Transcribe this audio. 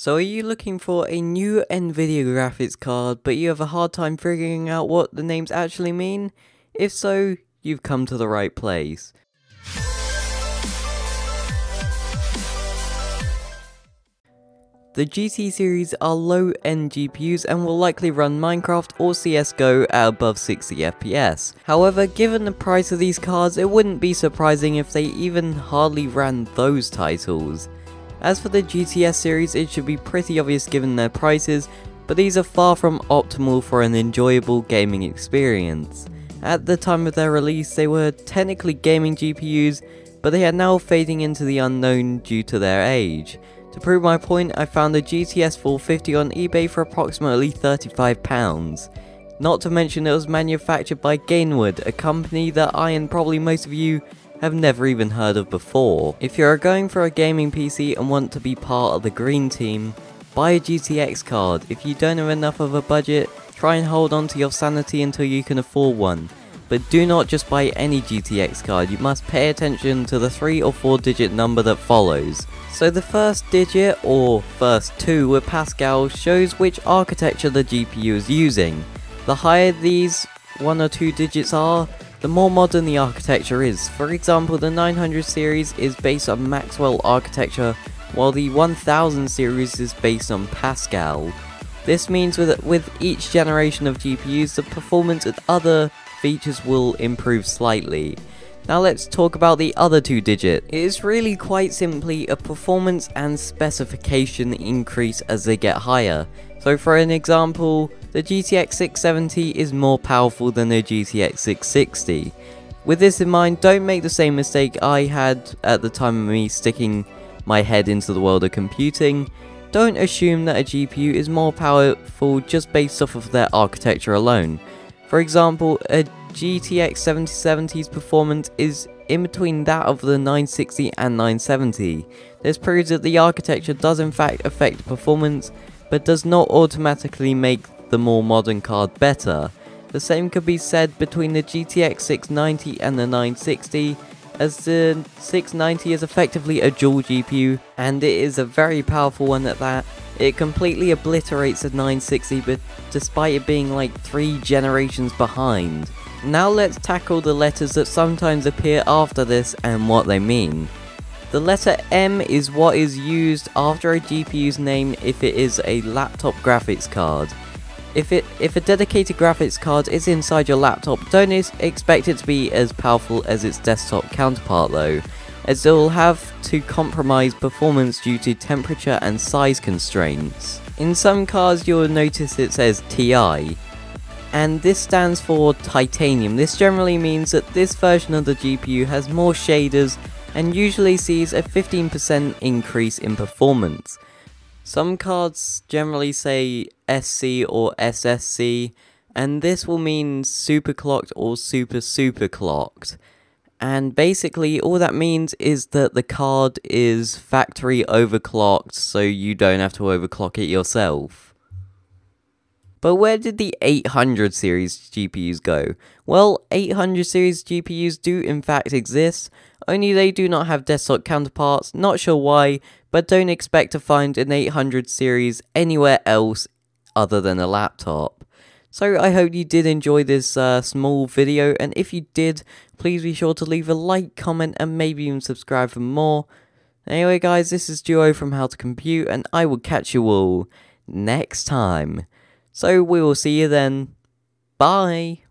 So are you looking for a new Nvidia graphics card but you have a hard time figuring out what the names actually mean? If so, you've come to the right place. The GT series are low-end GPUs and will likely run Minecraft or CSGO at above 60 FPS. However, given the price of these cards, it wouldn't be surprising if they even hardly ran those titles. As for the GTS series, it should be pretty obvious given their prices, but these are far from optimal for an enjoyable gaming experience. At the time of their release, they were technically gaming GPUs, but they are now fading into the unknown due to their age. To prove my point, I found a GTS 450 on eBay for approximately £35. Not to mention it was manufactured by Gainward, a company that I and probably most of you have never even heard of before. If you're going for a gaming PC and want to be part of the green team, buy a GTX card. If you don't have enough of a budget, try and hold on to your sanity until you can afford one. But do not just buy any GTX card, you must pay attention to the 3 or 4 digit number that follows. So the first digit, or first two with Pascal, shows which architecture the GPU is using. The higher these one or two digits are, the more modern the architecture is. For example, the 900 series is based on Maxwell architecture, while the 1000 series is based on Pascal. This means with, with each generation of GPUs, the performance and other features will improve slightly. Now let's talk about the other two digit. It is really quite simply a performance and specification increase as they get higher. So for an example, the GTX 670 is more powerful than the GTX 660. With this in mind, don't make the same mistake I had at the time of me sticking my head into the world of computing. Don't assume that a GPU is more powerful just based off of their architecture alone. For example, a GTX 7070's performance is in between that of the 960 and 970. This proves that the architecture does in fact affect performance, but does not automatically make the more modern card better. The same could be said between the GTX 690 and the 960, as the 690 is effectively a dual GPU, and it is a very powerful one at that. It completely obliterates the 960 but despite it being like 3 generations behind. Now let's tackle the letters that sometimes appear after this and what they mean. The letter M is what is used after a GPU's name if it is a laptop graphics card. If it if a dedicated graphics card is inside your laptop, don't expect it to be as powerful as its desktop counterpart though, as it will have to compromise performance due to temperature and size constraints. In some cards you'll notice it says TI, and this stands for titanium. This generally means that this version of the GPU has more shaders and usually sees a 15% increase in performance. Some cards generally say SC or SSC, and this will mean superclocked or super super clocked. And basically, all that means is that the card is factory overclocked, so you don't have to overclock it yourself. But where did the 800 series GPUs go? Well, 800 series GPUs do in fact exist, only they do not have desktop counterparts, not sure why, but don't expect to find an 800 series anywhere else other than a laptop. So I hope you did enjoy this uh, small video, and if you did, please be sure to leave a like, comment, and maybe even subscribe for more. Anyway guys, this is Duo from How to Compute, and I will catch you all next time. So we will see you then. Bye.